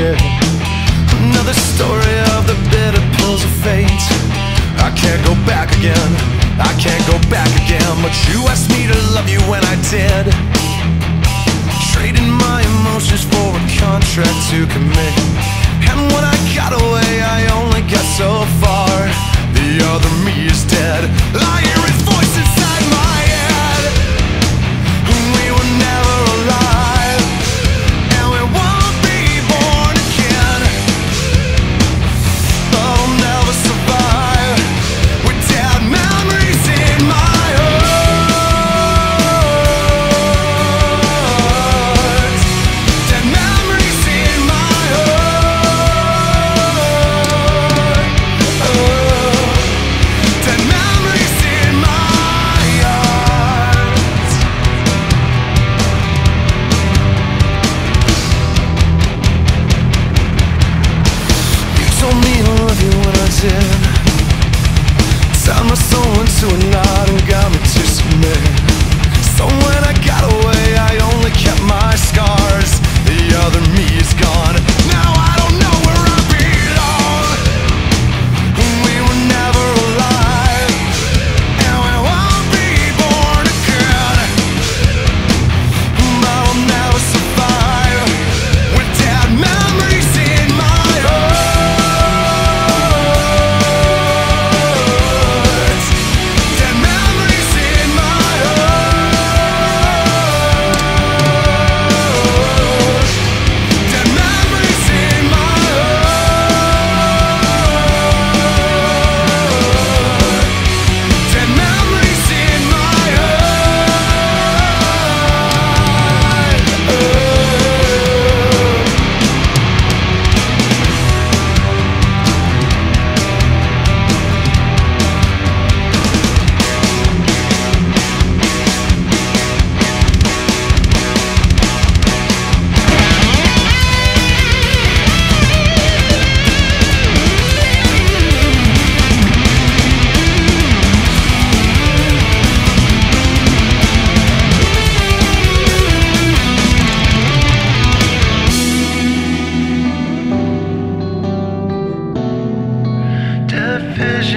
yeah Another story of the bitter pills of fate. I can't go back again. I can't go back again. But you asked me to love you when I did. Trading my emotions.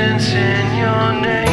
confidence in your name.